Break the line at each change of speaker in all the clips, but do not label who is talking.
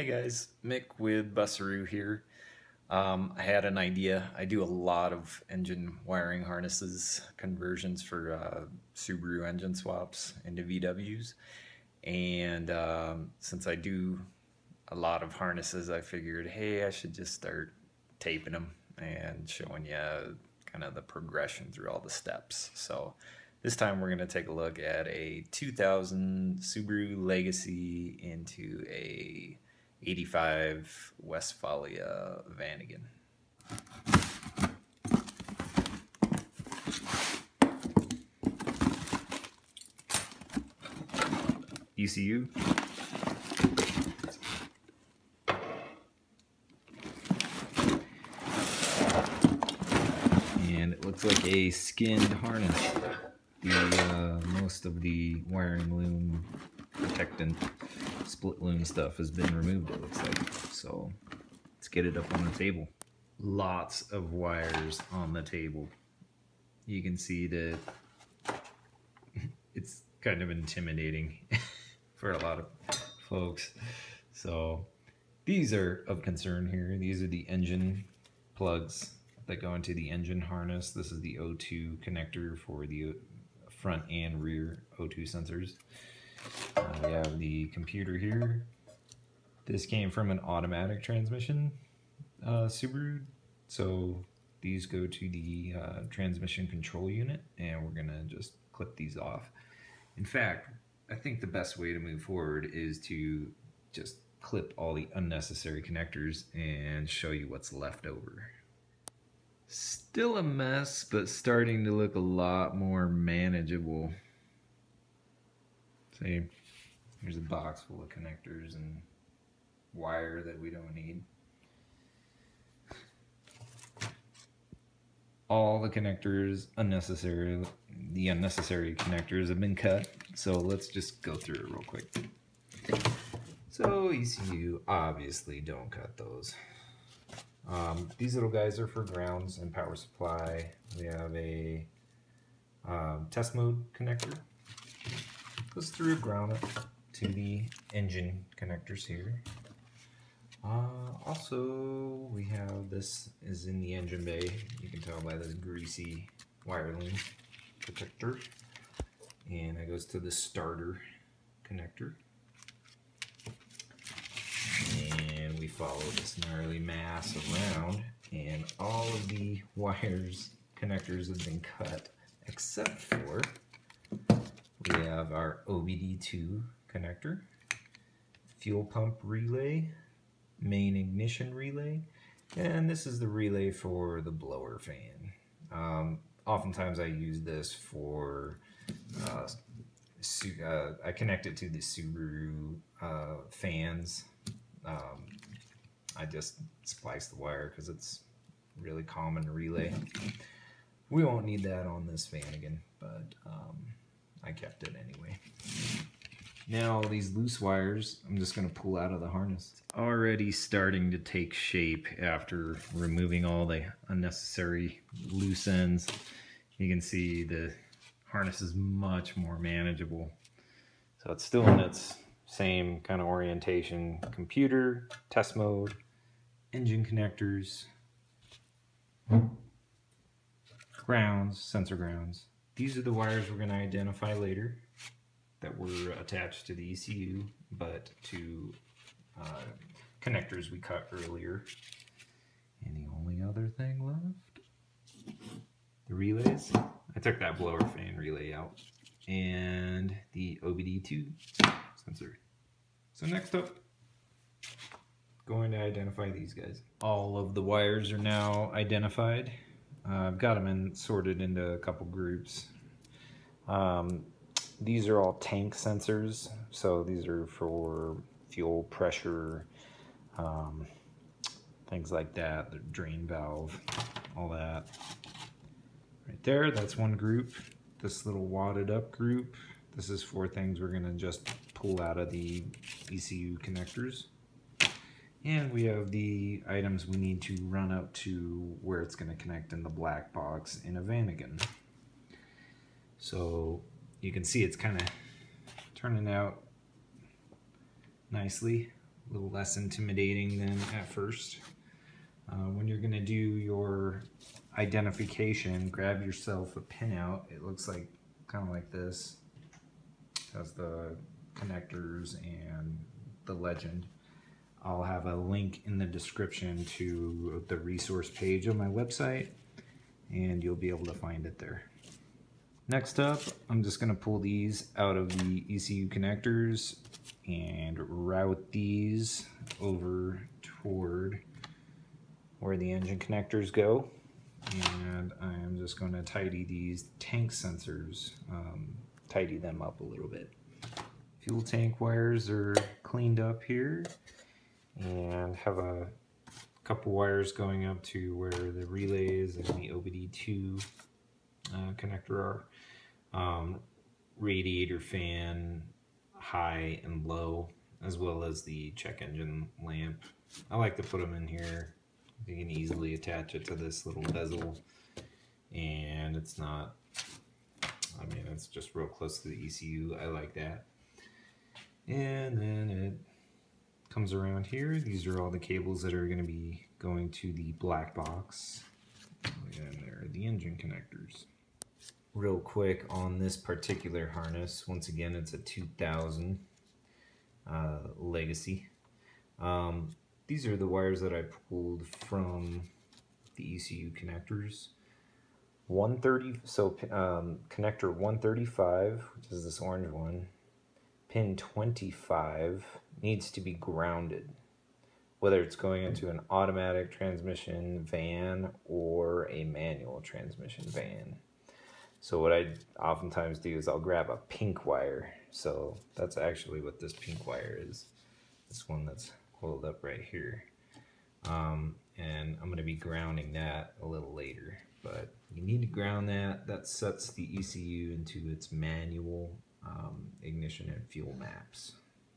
Hey guys, Mick with Busaru here. Um, I had an idea. I do a lot of engine wiring harnesses conversions for uh, Subaru engine swaps into VWs. And um, since I do a lot of harnesses, I figured, hey, I should just start taping them and showing you kind of the progression through all the steps. So this time we're going to take a look at a 2000 Subaru Legacy into a 85 Westfalia Vanagon. ECU. And it looks like a skinned harness. The uh, most of the wiring loom protectant split loom stuff has been removed it looks like. So let's get it up on the table. Lots of wires on the table. You can see that it's kind of intimidating for a lot of folks. So these are of concern here. These are the engine plugs that go into the engine harness. This is the O2 connector for the front and rear O2 sensors we have the computer here. This came from an automatic transmission uh, Subaru, so these go to the uh, transmission control unit, and we're gonna just clip these off. In fact, I think the best way to move forward is to just clip all the unnecessary connectors and show you what's left over. Still a mess, but starting to look a lot more manageable. See, here's a box full of connectors and wire that we don't need. All the connectors unnecessary, the unnecessary connectors have been cut. So let's just go through it real quick. So ECU, obviously don't cut those. Um, these little guys are for grounds and power supply. We have a um, test mode connector goes through a ground to the engine connectors here. Uh, also, we have this is in the engine bay. You can tell by this greasy loom protector. And it goes to the starter connector. And we follow this gnarly mass around and all of the wires connectors have been cut except for we have our OBD2 connector, fuel pump relay, main ignition relay, and this is the relay for the blower fan. Um, oftentimes I use this for, uh, uh, I connect it to the Subaru uh, fans. Um, I just splice the wire because it's really common relay. We won't need that on this fan again, but um, I kept it anyway. Now these loose wires, I'm just going to pull out of the harness. Already starting to take shape after removing all the unnecessary loose ends. You can see the harness is much more manageable. So it's still in its same kind of orientation. Computer, test mode, engine connectors, grounds, sensor grounds. These are the wires we're going to identify later that were attached to the ECU, but to uh, connectors we cut earlier. And the only other thing left, the relays. I took that blower fan relay out. And the OBD2 sensor. So next up, going to identify these guys. All of the wires are now identified. Uh, I've got them in, sorted into a couple groups. Um, these are all tank sensors, so these are for fuel pressure, um, things like that, the drain valve, all that. Right there, that's one group. This little wadded up group, this is for things we're gonna just pull out of the ECU connectors. And we have the items we need to run up to where it's going to connect in the black box in a Vanagon. So you can see it's kind of turning out nicely. a little less intimidating than at first. Uh, when you're going to do your identification, grab yourself a pinout. It looks like kind of like this. It has the connectors and the legend. I'll have a link in the description to the resource page of my website and you'll be able to find it there. Next up, I'm just going to pull these out of the ECU connectors and route these over toward where the engine connectors go. And I'm just going to tidy these tank sensors, um, tidy them up a little bit. Fuel tank wires are cleaned up here and have a couple wires going up to where the relays and the OBD2 uh, connector are. Um, radiator fan high and low as well as the check engine lamp. I like to put them in here. You can easily attach it to this little bezel and it's not, I mean it's just real close to the ECU. I like that. And then it comes around here. These are all the cables that are going to be going to the black box. And there are the engine connectors. Real quick on this particular harness, once again it's a 2000 uh, Legacy. Um, these are the wires that I pulled from the ECU connectors. 130, so um, connector 135, which is this orange one, pin 25 needs to be grounded, whether it's going into an automatic transmission van or a manual transmission van. So what I oftentimes do is I'll grab a pink wire. So that's actually what this pink wire is. This one that's coiled up right here. Um, and I'm going to be grounding that a little later. But you need to ground that. That sets the ECU into its manual um, ignition and fuel maps.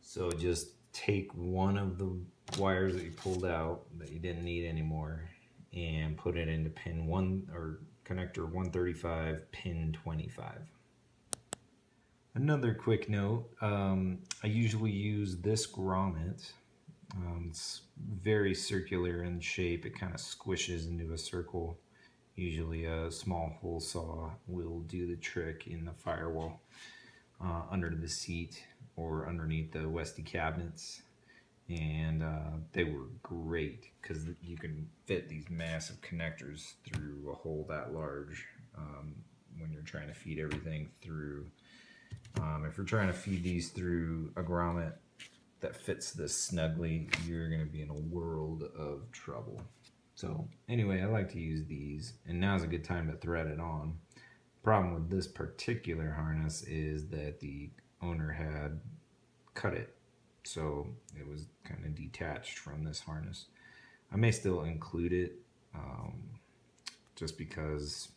So just take one of the wires that you pulled out that you didn't need anymore and put it into pin one or connector 135 pin 25. Another quick note, um, I usually use this grommet. Um, it's very circular in shape. It kind of squishes into a circle. Usually a small hole saw will do the trick in the firewall uh, under the seat or underneath the Westy cabinets. And uh, they were great because you can fit these massive connectors through a hole that large um, when you're trying to feed everything through. Um, if you're trying to feed these through a grommet that fits this snugly, you're going to be in a world of trouble. So anyway, I like to use these, and now's a good time to thread it on. Problem with this particular harness is that the owner had cut it, so it was kind of detached from this harness. I may still include it um, just because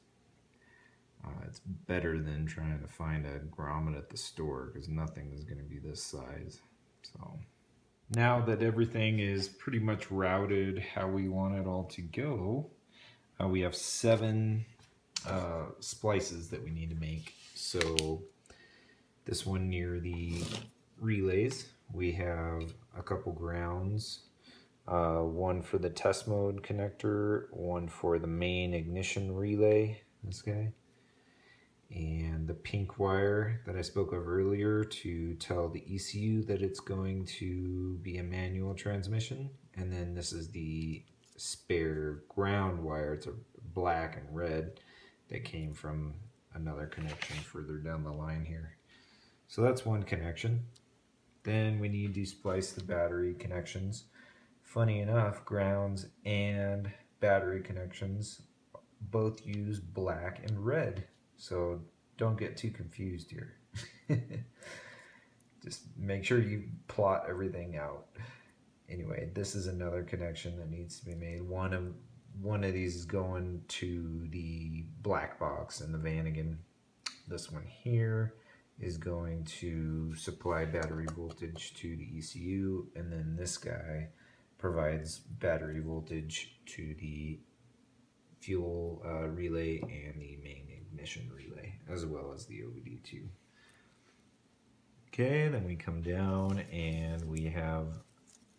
uh, it's better than trying to find a grommet at the store because nothing is going to be this size. So now that everything is pretty much routed how we want it all to go, uh, we have seven uh, splices that we need to make. So this one near the relays, we have a couple grounds, uh, one for the test mode connector, one for the main ignition relay, this guy, and the pink wire that I spoke of earlier to tell the ECU that it's going to be a manual transmission. And then this is the spare ground wire. It's a black and red that came from another connection further down the line here. So that's one connection. Then we need to splice the battery connections. Funny enough, grounds and battery connections both use black and red. So don't get too confused here. Just make sure you plot everything out. Anyway, this is another connection that needs to be made. One of one of these is going to the black box in the Vanagon. This one here is going to supply battery voltage to the ECU, and then this guy provides battery voltage to the fuel uh, relay and the main ignition relay, as well as the OBD2. Okay, then we come down and we have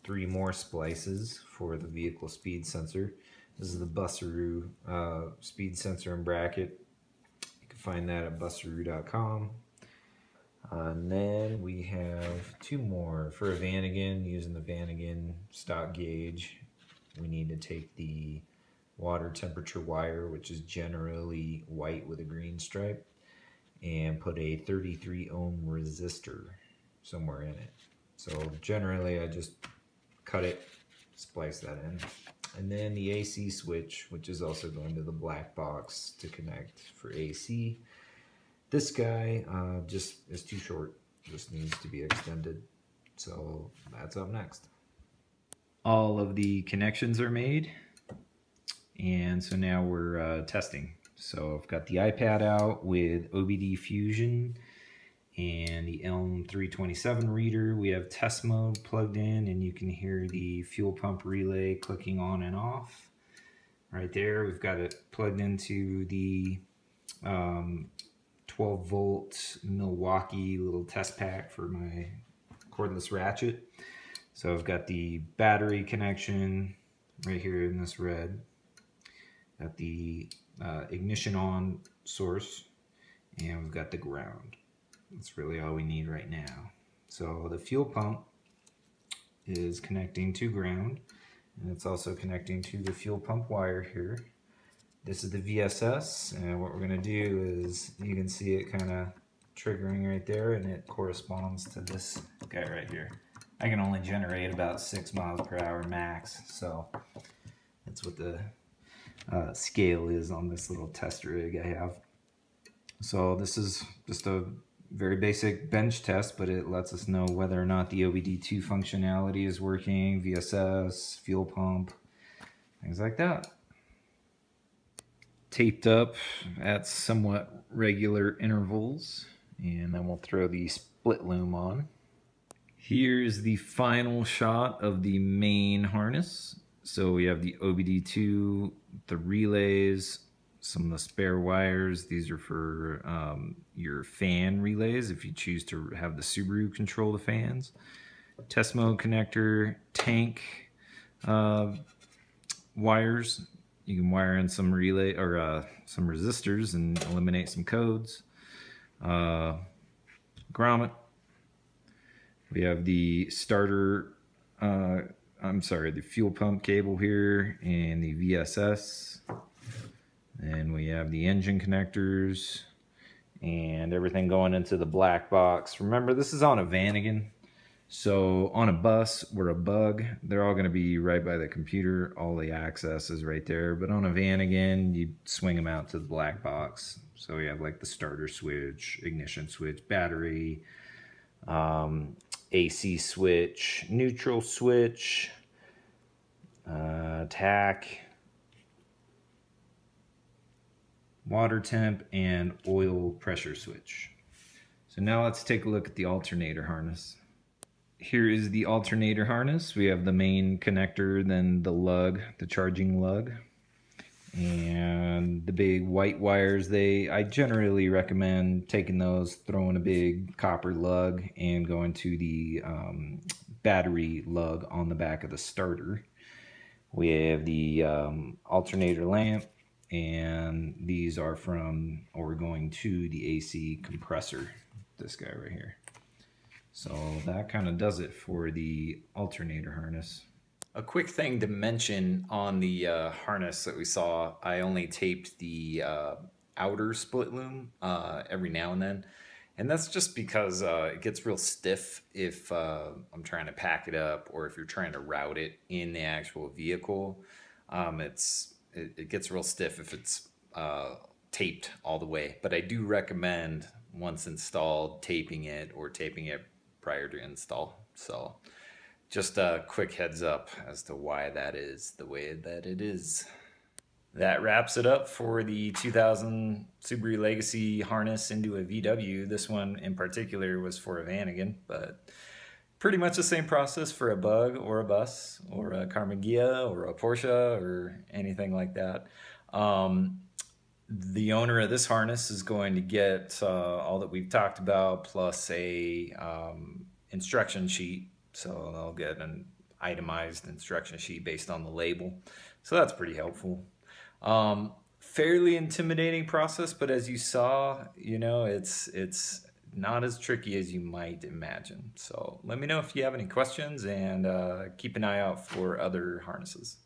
three more splices for the vehicle speed sensor. This is the Busaru uh, speed sensor and bracket. You can find that at busaru.com. And then we have two more for a Vanagon using the Vanagon stock gauge. We need to take the water temperature wire, which is generally white with a green stripe, and put a 33 ohm resistor somewhere in it. So generally I just cut it, splice that in. And then the AC switch, which is also going to the black box to connect for AC. This guy uh, just is too short, just needs to be extended. So that's up next. All of the connections are made. And so now we're uh, testing. So I've got the iPad out with OBD Fusion and the Elm 327 reader. We have test mode plugged in and you can hear the fuel pump relay clicking on and off. Right there, we've got it plugged into the um, 12 volt Milwaukee little test pack for my cordless ratchet. So I've got the battery connection right here in this red. Got the uh, ignition on source and we've got the ground. That's really all we need right now. So the fuel pump is connecting to ground and it's also connecting to the fuel pump wire here. This is the VSS and what we're going to do is you can see it kind of triggering right there and it corresponds to this guy right here. I can only generate about 6 miles per hour max so that's what the uh, scale is on this little test rig I have. So this is just a very basic bench test, but it lets us know whether or not the OBD2 functionality is working, VSS, fuel pump, things like that. Taped up at somewhat regular intervals, and then we'll throw the split loom on. Here's the final shot of the main harness. So we have the OBD2, the relays, some of the spare wires. These are for um, your fan relays if you choose to have the Subaru control the fans. Test mode connector, tank uh, wires. You can wire in some relay or uh, some resistors and eliminate some codes. Uh, grommet. We have the starter, uh, I'm sorry, the fuel pump cable here and the VSS. And we have the engine connectors and everything going into the black box. Remember, this is on a Vanagon. So on a bus or a bug, they're all going to be right by the computer. All the access is right there. But on a Vanagon, you swing them out to the black box. So we have like the starter switch, ignition switch, battery, um, AC switch, neutral switch, uh, tach, water temp, and oil pressure switch. So now let's take a look at the alternator harness. Here is the alternator harness. We have the main connector, then the lug, the charging lug, and the big white wires. They I generally recommend taking those, throwing a big copper lug, and going to the um, battery lug on the back of the starter. We have the um, alternator lamp, and these are from or going to the AC compressor this guy right here so that kind of does it for the alternator harness. A quick thing to mention on the uh, harness that we saw I only taped the uh, outer split loom uh, every now and then. And that's just because uh, it gets real stiff if uh, I'm trying to pack it up or if you're trying to route it in the actual vehicle. Um, it's it, it gets real stiff if it's uh, taped all the way. But I do recommend once installed taping it or taping it prior to install. So just a quick heads up as to why that is the way that it is. That wraps it up for the 2000 Subaru Legacy harness into a VW. This one in particular was for a Vanagon, but pretty much the same process for a bug or a bus or a Karmann or a Porsche or anything like that. Um, the owner of this harness is going to get uh, all that we've talked about plus a um, instruction sheet. So they'll get an
itemized instruction sheet based on the label. So that's pretty helpful. Um, fairly intimidating process, but as you saw, you know, it's it's not as tricky as you might imagine. So let me know if you have any questions and uh, keep an eye out for other harnesses.